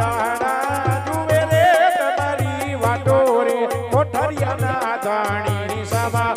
દાણા જુએ રે તમારી વાટો સભા